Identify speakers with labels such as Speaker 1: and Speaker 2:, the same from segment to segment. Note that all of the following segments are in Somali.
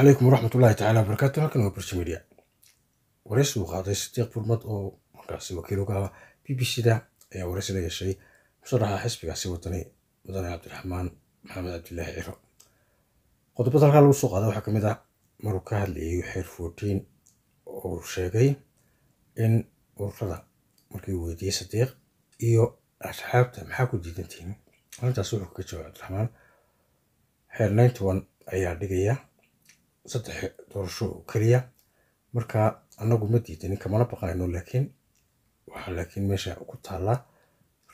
Speaker 1: calaykum waraxmat ullahi tacaala wabarakaatu halkan waa burji media. Waraysi uu qaaday sadiiq burmad oo markaasi wakiil uga ah b b c da ayaa waraysi la yeeshay musharaxa xisbigaasi wadani mudane cabdiraxmaan maxamed cabdilaahi ciro. Qodobada halkaa lagu soo qaaday waxaa ka mid ah maruu ka hadlayay xeer fourteen oo sheegay in ururada markii uu weydiiyey sadiiq iyo asxaabta maxaa ku diidantihiin arrintaas wuxuu kaga jawaabay cabdiraxmaan. Xeer ninety one ayaa dhigaya saddex doorasho oo keliya marka anagu ma diidanin kamana baqayno laakiin waxaa laakiin meesha ku taallaa.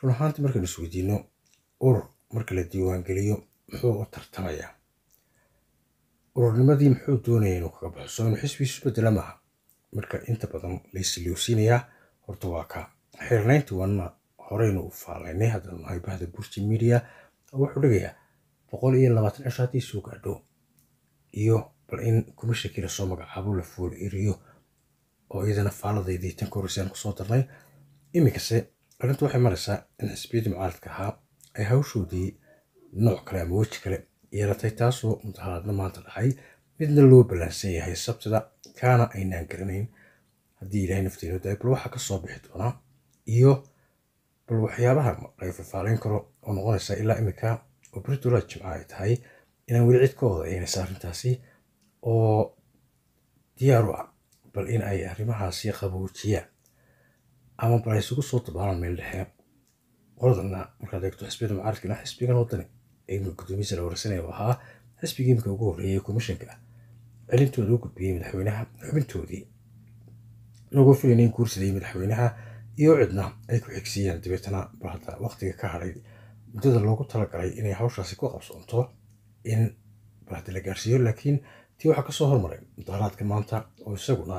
Speaker 1: Run ahaantii markaynu isweydiino urur marka la diiwaangeliyo muxuu u tartamayaa? Ururnimadii muxuu doonaya inuu kaga baxo? Soo inuu xisbiisu bedela maaha? Marka inta badan laysilowsiinayaa horta waa ka xeer ninety one-na horeynu u faalaynay. Haddana nahay bahda burji media wuxuu dhigayaa boqol iyo labaatan cisho haddii soo gaadho iyo bal in komishinkii la soo magacaabo la fool eriyo oo iyadana faaladeydii tan ka horreysaan ku soo darnay iminkase arrintu waxay maraysaa in xisbiyadii mucaaradka ahaa ay hawshoodii nooc kale ama weji kale yeelatay taasoo mudaharaadna maanta dhacay midna loo ballaansan yahay sabtida kaana aynaan garanayn haddii ilaahay nafteenu daay bal waxaa ka bixi doonaa iyo bal waxyaabaha laga fafaalayn karo oo noqonaysa ilaa iminka oo britula jimca ay tahay inaan weli cid ka arrintaasi oo diyaar u ah bal in ay arrimahaasi qaboojiyaan ama bal ay isugu soo dabaalaan meel dhexe. Qoladana markaad eegto xisbiyada mucaaradkana xisbigan wadani ee gudoomiyiisa la warsanaya oo ahaa xisbigii imika ugu horreeyay komishanka celintooda u gudbiyey madaxweynaha xubintoodii. Loogu filayna in guursadayay madaxweynaha iyo cidna ay ku xigsiiyaan dabeetana bal hadda waqtiga ka hadhay muddada loogu talagalay inay hawshaasi ku qabsoonto in bal hadda la gaarsiiyo laakiin tii waxaa ka soo hormaray mudaharaadka maanta oo isaguna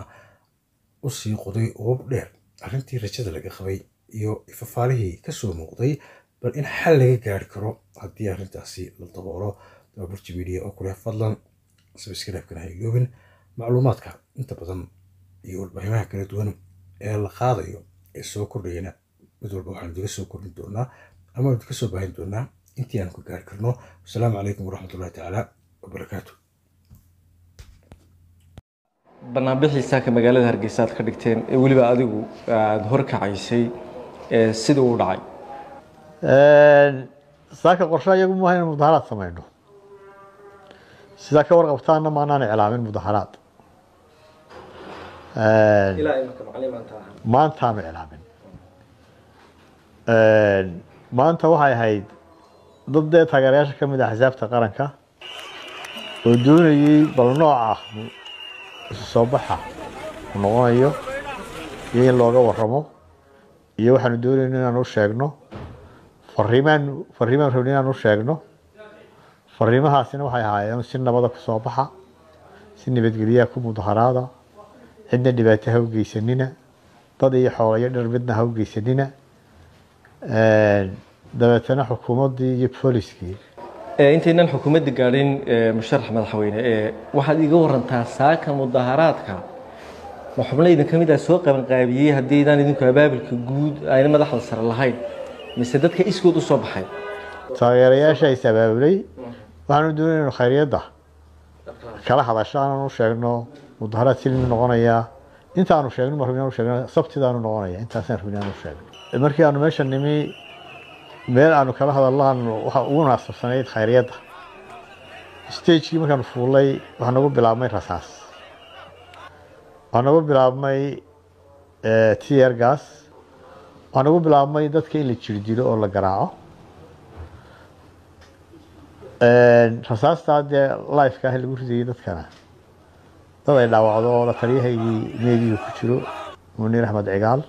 Speaker 1: u sii qoday ubab dheer. Arrintii rajada laga qabay iyo ifafaalihii ka soo muuqday bal in xal laga gaari karo haddii arrintaasi la daboolo. Burji media oo kule fadlan sabskaraabkana ha iloobin macluumaadka inta badan iyo warbaahimaha kala duwan ee la qaadayo ee soo kordhayana. Mid walba waxaanu diga soo kordhin doonaa ama diga soo baahin doonaa intii aanu ka gaari karno. Wasalaamu calaykum waraxmatullahi tacaala wabarakaatu
Speaker 2: banaanbixiisaaka magaalada hargeysa aad ka dhigteen ee weliba adigu aada horkacaysay sida uu dhacay?
Speaker 3: Saaka qorshe iyagu maaha inaan mudaharaad samayno. Sidaa ka warqabtaana maanaan iclaamin mudaharaad. Maantaanu iclaamin. Maanta waxay ahayd dad dee taageerayaasha ka mid ah axsaabta qaranka oo doonayey bal nooca isu soo baxa uu noqonayo iyo in looga waramo iyo waxaanu doonayno inaan u sheegno fariimaan fariimaan rabni inaan u sheegno. Fariimahaasina waxay ahaayeen si nabada ku soo baxa si nabadgelyaha ku mudaharaada. Cidna dhibaato ha u geysanina dad iyo xoolo iyo midna ha u geysanina dabeetana xukuumaddii iyo booliskii
Speaker 2: intaynan xukuumadda gaadhin musharax madaxweyne waxaad iga warantaa saaka mudaharaadka. Ma xubno idin ka mid ah soo qabanqaabiyey haddiidaan idinku abaabilka guud ayna madaxda sare lahayn mise dadka iskood u soo baxay?
Speaker 3: Taageerayaasha is abaabulay waxaanu doonay inu khayriyadda kala hadasho aanan u sheegno mudaharaad silmi noqonayaa intaanu sheegno ma rabin aan u sheegno sabtidaanu noqonaya. Intaasaan rabin aan u sheegno. Markii aanu meesha nimi meel aanu kala hadallaan waxa ugu munaasabsanayd khayriyadda stagekii markaanu fuulay waxaa nagu bilaabmay rasaas. Waxaa nagu bilaabmay tier gas. Waxaa nagu bilaabmay dadka in la jirdilo oo la garaaco. Rasaastaa dee lifeka ah lagu ridayay dadkana dad ay dhaawacdo oo la taliyahaygii meediga ku jiro muniir axmed cigaal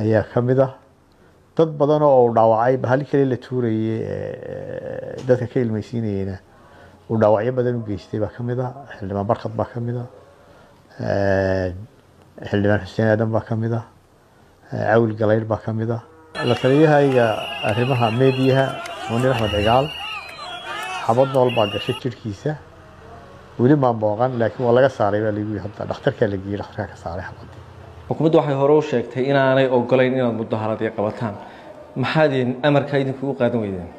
Speaker 3: ayaa ka mid ah dad badan oo uu dhaawacay bahali kale la tuurayay dadka ka ilmaysiinayeyna uu dhaawacyo badan u geystay baa ka ah xildhibaan barkad baa ka mid ah xildhibaan xuseen aadan baa ka ah cawil galaydh baa ka ah la taliyahayga arrimaha meediyaha muniir axmed cigaal xabad nool baa gashay jirhkiisa weli maan booqan laakiin waa laga saaray baa lagu hadda dhakhtarkaa la geeyey dhakhtarkaa ka saaray xabadii
Speaker 2: xukuumaddu waxay hore u sheegtay inaanay ogolayn inaad mudaharaadyo qabataan. Maxaad amarkaa idinku u qaadan weydeen?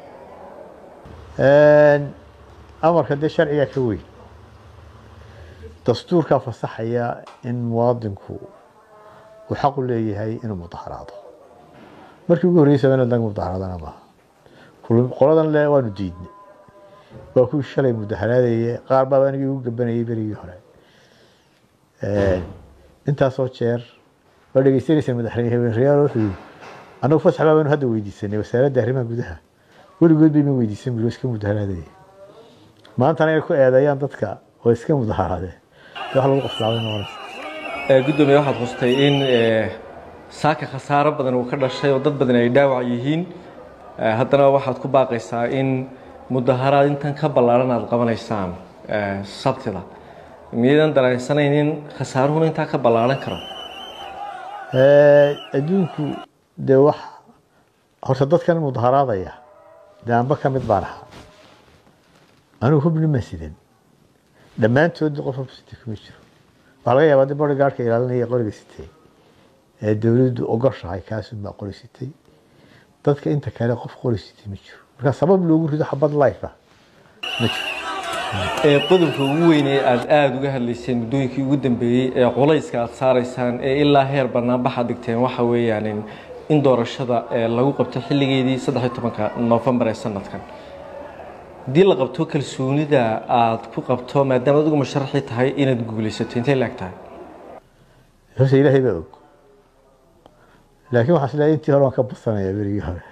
Speaker 3: Amarka dee sharcigaa ka weyn. Dastuurkaa fasaxaya in muwaadinku uu xaq u leeyahay inuu mudaharaado markii ugu horreysay in laga mudaharaadana maaha qoladan le waanu diidnay. Waa kuwii shalay mudaharaadayay qaar baaba anigii ugu gabanayay berigii hore. Intaasoo jeer waa dhegeysanaysa madaxweyne reyaal wuxuu yidhi annagu fasax baa baynu hadda weydiisanay wasaaradda arrimaha gudaha. Weligood bayma weydiisan waa iska mudaharaadayay maantana inay ku eedeeyaan dadka oo iska mudaharaadeen dee wax lagu qaslaabay noqonaysa
Speaker 2: Ee, gudoomiye waxaad xustay in ee, saaka khasaaro badan uu ka dhashay oo dad badan ay dhaawac yihiin. Ee, haddana waxaad ku baaqaysaa in mudaharaad intan ka ballaaran aad qabanaysaan sabtida. Miyadan dareensanayn in khasaaruhuna intaa ka ballaaran karo
Speaker 3: adduunku dee wax horta dadkan mudaharaadaya dee anba ka mid baan ahaa anigu hubni ma sidan dhammaantoodii qof hub sitay kuma jiro. Waxaa laga yaabaa dib bodyguardka ilaalinaya qoriga sitay ee dowladdu ogoshahay kaasun baa qori sitay dadka inta kale qof qori sitay ma jiro. Marka sabab loogu rido xabad life ah ma jiro
Speaker 2: ee qodobka ugu weyn ee aad aada uga hadlayseen muddooyinkii ugu dambeeyey ee culayska aad saaraysaan ee ilaa heer banaanbaxaad dhigteen waxa weeyaan in- doorashada lagu qabto xilligeedii saddex iyo tobanka noofembar ee sanadkan haddii la qabto kalsoonida aad ku qabto maadaama adigu musharaxii tahay inaad guulaysato intay laag tahay?
Speaker 3: Ilaahay baa og. Laakiin waxaa is leeyahay intii hore waan ka badsanayaa berigii hore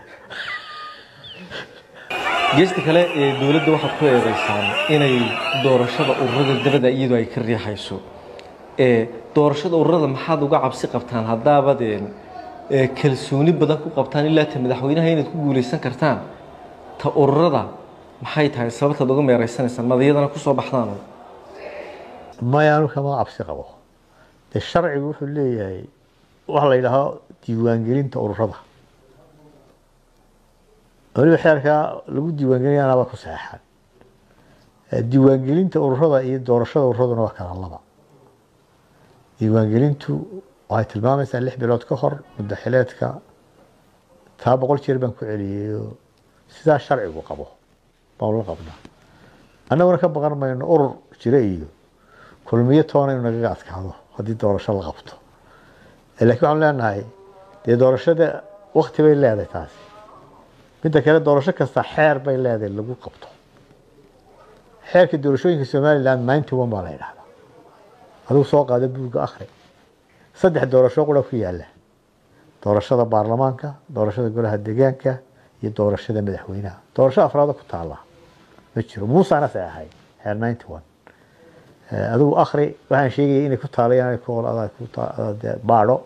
Speaker 2: geesta kale ee dowladda waxaad ku eedeysaan inay doorashada ururada dabada iyadu ay ka riixayso. Doorashada ururada maxaad uga cabsi qabtaan haddaabadeen ee kalsooni badan ku qabtaan ilaa ta madaxweynaha inaad ku guulaysan kartaan? Ta ururada maxay tahay sababtaad uga meereysanaysaan madayadana ku soo baxdaan
Speaker 3: maya anu kama cabsi qabo. Dee sharcigu wuxuu leeyahay waxa la yidhaaho diiwaangelinta ururada weliba xeerkaa lagu diiwaangelinaya anaba ku saxeexan diiwaangelinta ururada iyo doorashada ururaduna waa kala laba. Diiwaangelintu waxay tilmaamaysaa lix bilood ka hor muddaxileedka. Taa boqol jeer baan ku celiyey oo sidaa sharcigu qabo. Baan la qabnaa annaguna ka baqan mayno urur jira iyo kulmiyo toona inuu nagaga adkaado haddii doorasho la qabto. Eh, laakiin waxaan leenahay dee doorashada wakti bay leedahay taasi midda kale doorasho kasta xeer bay leedahay lagu qabto. Xeerka doorashooyinka somaliland ninety one baa la yidhahdaa adigu soo qaada buugga akhri. Saddex doorasho qura ku yaalla doorashada baarlamaanka doorashada golaha deegaanka iyo doorashada madaxweynaha. Doorasho afraada ku taala ma jiro. Muusana se ahay xeer ninety one. Adigu akhri waxaan sheegaya inay ku taalayaan ku baadho.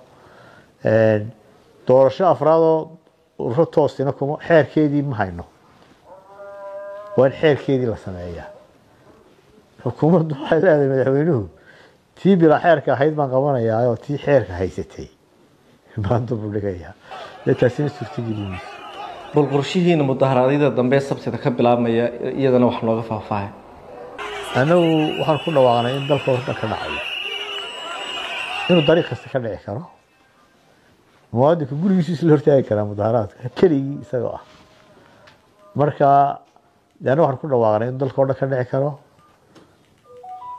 Speaker 3: Doorasho afraadoo toosina kuma xeerkeedii ma hayno. Waa in xeerkeedii la sameeyaa. Xukuumaddu waxay leedahay madaxweynuhu tii bilaa xeerka ahayd baan qabanayaa oo tii xeerka haysatay. Baan dub u dhigayaa. Dee taasina suurtageli mayso
Speaker 2: bal qorshihiina mudaharaadyada dambe sabtida ka bilaabmaya iyadana wax nooga faahfaahay
Speaker 3: annagu waxaan ku dhawaaqnay in dalka oo dhan ka dhacayo. Inuu dariiq kasta ka dhici karo muwaadinka gurigiisu isla hortaagi karaa mudaharaadka keligii isagoo ah. Marka de annagu waxaan ku dhawaaqnay in dalka oo dhan ka dhici karo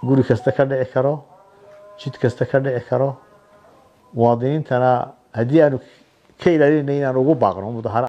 Speaker 3: guri kasta ka dhici karo jid kasta ka dhici karo muwaadiniintana haddii aanu ka ilaalinay inaan ugu baaqno mudaharaad